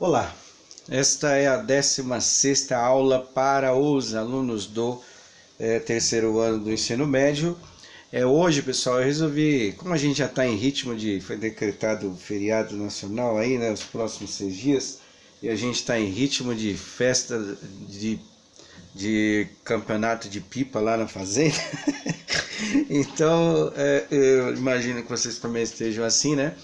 Olá, esta é a 16 aula para os alunos do é, terceiro ano do ensino médio. É, hoje, pessoal, eu resolvi, como a gente já está em ritmo de, foi decretado feriado nacional aí, né, os próximos seis dias, e a gente está em ritmo de festa de, de campeonato de pipa lá na fazenda. então, é, eu imagino que vocês também estejam assim, né?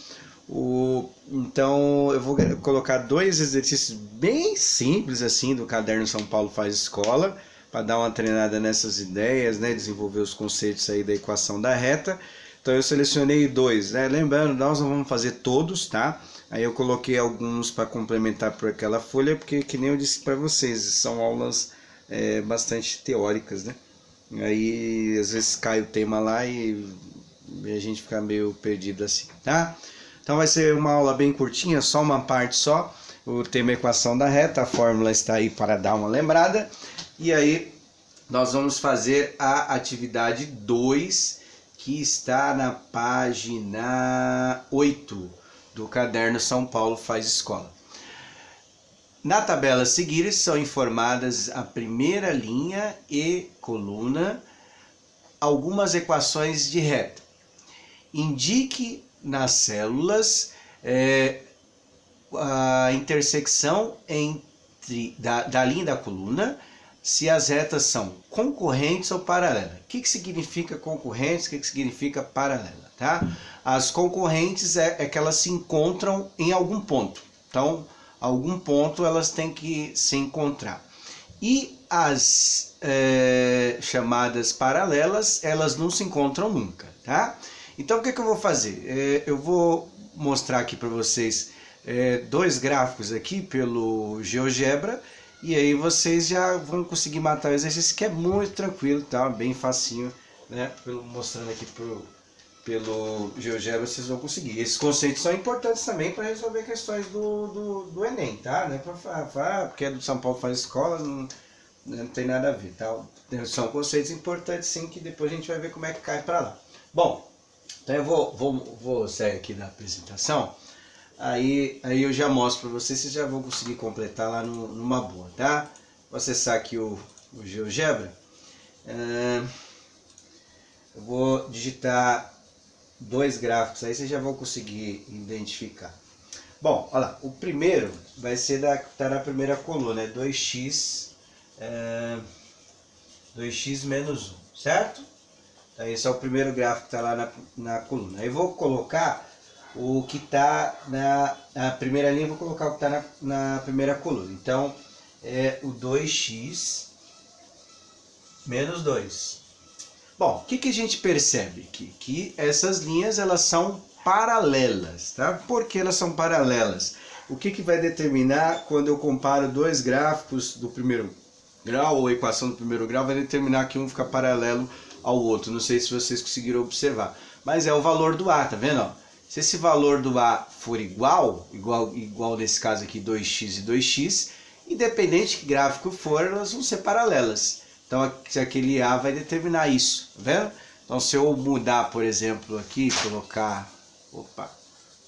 O, então eu vou colocar dois exercícios bem simples assim do caderno São Paulo faz escola para dar uma treinada nessas ideias, né, desenvolver os conceitos aí da equação da reta. Então eu selecionei dois, né? Lembrando, nós não vamos fazer todos, tá? Aí eu coloquei alguns para complementar por aquela folha, porque que nem eu disse para vocês, são aulas é, bastante teóricas, né? Aí às vezes cai o tema lá e a gente fica meio perdido assim, tá? Então vai ser uma aula bem curtinha, só uma parte só. O tema equação da reta, a fórmula está aí para dar uma lembrada. E aí nós vamos fazer a atividade 2, que está na página 8 do caderno São Paulo faz escola. Na tabela a seguir são informadas a primeira linha e coluna, algumas equações de reta. Indique nas células é, a intersecção entre da, da linha da coluna se as retas são concorrentes ou paralelas. O que, que significa concorrentes? O que, que significa paralela? Tá? As concorrentes é, é que elas se encontram em algum ponto. Então, algum ponto elas têm que se encontrar. E as é, chamadas paralelas, elas não se encontram nunca, tá? Então o que, é que eu vou fazer? É, eu vou mostrar aqui para vocês é, dois gráficos aqui pelo GeoGebra e aí vocês já vão conseguir matar o exercício que é muito tranquilo, tá? Bem facinho, né? Pelo, mostrando aqui pro, pelo GeoGebra vocês vão conseguir. Esses conceitos são importantes também para resolver questões do, do, do, Enem, tá? Não é para falar, porque é do São Paulo faz escola, não, não tem nada a ver, tá? São conceitos importantes sim que depois a gente vai ver como é que cai para lá. Bom, então eu vou, vou, vou sair aqui da apresentação, aí, aí eu já mostro para vocês, vocês já vão conseguir completar lá no, numa boa, tá? Vou acessar aqui o, o GeoGebra, uh, eu vou digitar dois gráficos, aí vocês já vão conseguir identificar. Bom, olha lá, o primeiro vai ser da, tá na primeira coluna, é 2x, é, 2x menos 1, certo? Esse é o primeiro gráfico que está lá na, na coluna. Aí vou colocar o que está na, na, primeira linha, vou colocar o que está na, na primeira coluna. Então, é o 2x menos 2. Bom, o que, que a gente percebe aqui? Que essas linhas elas são paralelas, tá? Por que elas são paralelas? O que, que vai determinar quando eu comparo dois gráficos do primeiro grau ou equação do primeiro grau, vai determinar que um fica paralelo ao outro. Não sei se vocês conseguiram observar, mas é o valor do A, tá vendo? Se esse valor do A for igual, igual, igual nesse caso aqui 2x e 2x, independente que gráfico for, elas vão ser paralelas. Então aquele A vai determinar isso, tá vendo? Então se eu mudar, por exemplo, aqui, colocar, opa,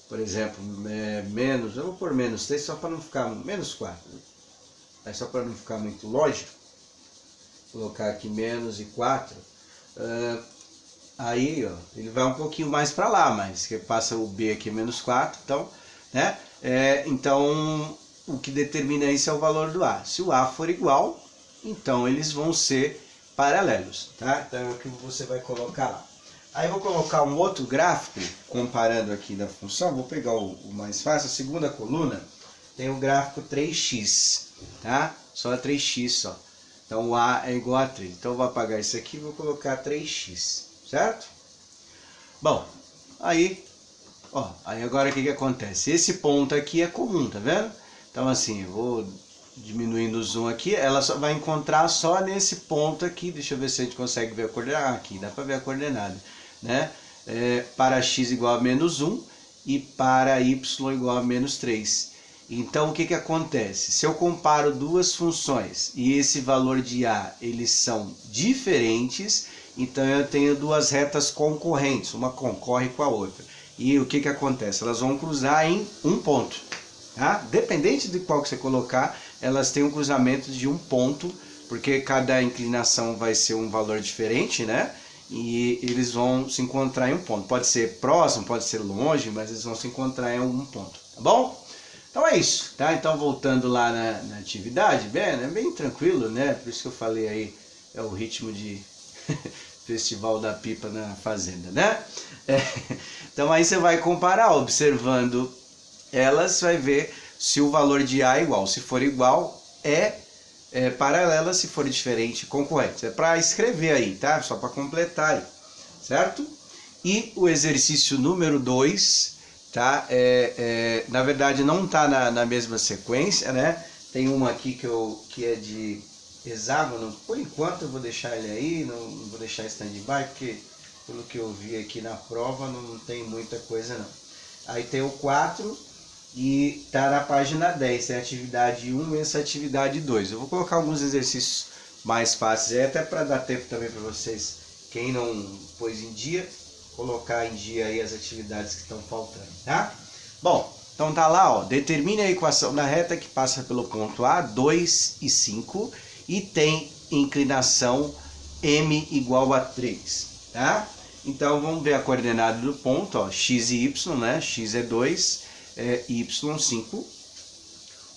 por exemplo, é, menos, eu vou pôr menos 3 só para não ficar, menos 4, é só para não ficar muito lógico, colocar aqui menos e 4, Uh, aí, ó, ele vai um pouquinho mais para lá, mas que passa o B aqui menos 4, então, né? É, então, o que determina isso é o valor do A. Se o A for igual, então eles vão ser paralelos, tá? Então é o que você vai colocar lá. Aí vou colocar um outro gráfico, comparando aqui da função, vou pegar o, o mais fácil, a segunda coluna, tem o gráfico 3x, tá? Só 3x só. Então o A é igual a 3. Então eu vou apagar isso aqui e vou colocar 3x, certo? Bom, aí, ó, aí agora o que, que acontece? Esse ponto aqui é comum, tá vendo? Então assim, eu vou diminuindo o zoom aqui, ela só vai encontrar só nesse ponto aqui, deixa eu ver se a gente consegue ver a coordenada, aqui dá para ver a coordenada, né? É, para x igual a menos 1 e para y igual a menos 3. Então o que, que acontece? Se eu comparo duas funções e esse valor de A eles são diferentes, então eu tenho duas retas concorrentes, uma concorre com a outra. E o que, que acontece? Elas vão cruzar em um ponto. Tá? Dependente de qual que você colocar, elas têm um cruzamento de um ponto, porque cada inclinação vai ser um valor diferente, né? E eles vão se encontrar em um ponto. Pode ser próximo, pode ser longe, mas eles vão se encontrar em algum ponto, tá bom? Então é isso, tá? Então voltando lá na, na atividade, bem, é bem tranquilo, né? Por isso que eu falei aí, é o ritmo de festival da pipa na fazenda, né? É, então aí você vai comparar, observando elas, vai ver se o valor de A é igual. Se for igual, é, é paralela, se for diferente, concorrente. É para escrever aí, tá? Só para completar aí, certo? E o exercício número 2 tá? É, é, na verdade não está na, na, mesma sequência, né? Tem uma aqui que, eu, que é de hexágono, por enquanto eu vou deixar ele aí, não, não vou deixar stand-by, porque pelo que eu vi aqui na prova não tem muita coisa não. Aí tem o 4 e tá na página 10, tem a atividade 1 e essa atividade 2. Eu vou colocar alguns exercícios mais fáceis, até para dar tempo também para vocês, quem não pôs em dia, colocar em dia aí as atividades que estão faltando, tá? Bom, então tá lá, ó, determine a equação da reta que passa pelo ponto A, 2 e 5 e tem inclinação m igual a 3, tá? Então vamos ver a coordenada do ponto, ó, x e y, né? x é 2, é y 5.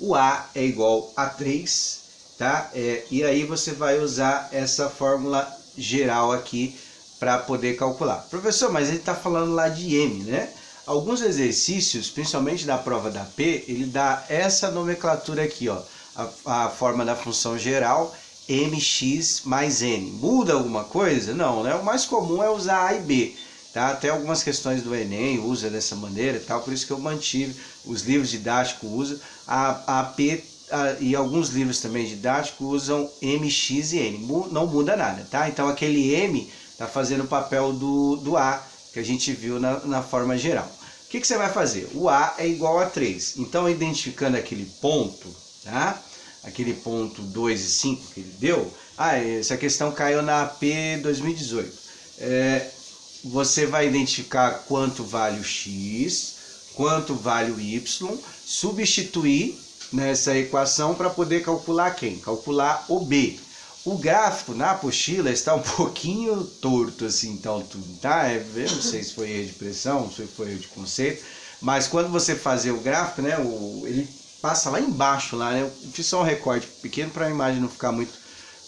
O A é igual a 3, tá? É, e aí você vai usar essa fórmula geral aqui para poder calcular. Professor, mas ele está falando lá de M, né? Alguns exercícios, principalmente da prova da P, ele dá essa nomenclatura aqui, ó, a, a forma da função geral mx mais n. Muda alguma coisa? Não, né? O mais comum é usar A e B. Tá? Até algumas questões do Enem usa dessa maneira e tal, por isso que eu mantive. Os livros didáticos usam. A, a P a, e alguns livros também didáticos usam mx e n. Não muda nada, tá? Então aquele m está fazendo o papel do, do A, que a gente viu na, na forma geral. O que, que você vai fazer? O A é igual a 3. Então, identificando aquele ponto, tá? aquele ponto 2 e 5 que ele deu, ah, essa questão caiu na AP 2018. É, você vai identificar quanto vale o X, quanto vale o Y, substituir nessa equação para poder calcular quem? Calcular o B. O gráfico na apostila está um pouquinho torto assim, então tá? É, eu não sei se foi erro de pressão, se foi erro de conceito, mas quando você fazer o gráfico, né, o, ele passa lá embaixo, lá, né? Eu fiz só um recorte pequeno para a imagem não ficar muito,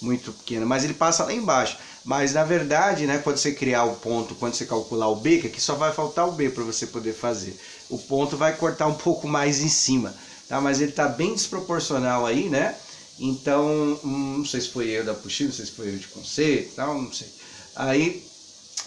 muito pequena, mas ele passa lá embaixo. Mas na verdade, né, quando você criar o ponto, quando você calcular o B, que aqui só vai faltar o B para você poder fazer. O ponto vai cortar um pouco mais em cima, tá? Mas ele está bem desproporcional aí, né? Então, hum, não sei se foi erro da apostila, não sei se foi erro de conceito, tal, não sei. Aí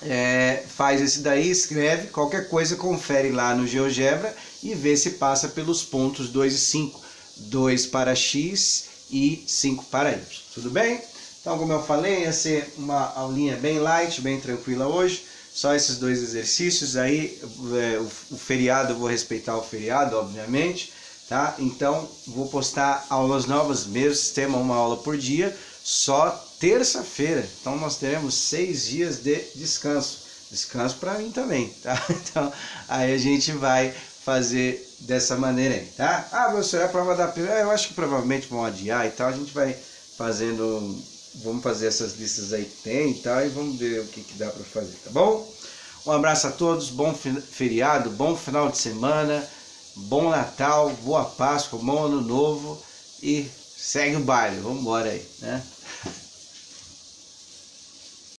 é, faz esse daí, escreve, qualquer coisa confere lá no GeoGebra e vê se passa pelos pontos 2 e 5. 2 para x e 5 para y. Tudo bem? Então, como eu falei, ia ser uma aulinha bem light, bem tranquila hoje. Só esses dois exercícios aí. É, o, o feriado, eu vou respeitar o feriado, obviamente tá? Então vou postar aulas novas, mesmo sistema, uma aula por dia, só terça-feira. Então nós teremos seis dias de descanso. Descanso para mim também, tá? Então aí a gente vai fazer dessa maneira aí, tá? Ah, você é a prova da primeira, eu acho que provavelmente vão adiar e tal, a gente vai fazendo, vamos fazer essas listas aí que tem e tal, e vamos ver o que, que dá para fazer, tá bom? Um abraço a todos, bom feriado, bom final de semana bom Natal, boa Páscoa, bom Ano Novo e segue o baile, vamos embora aí, né?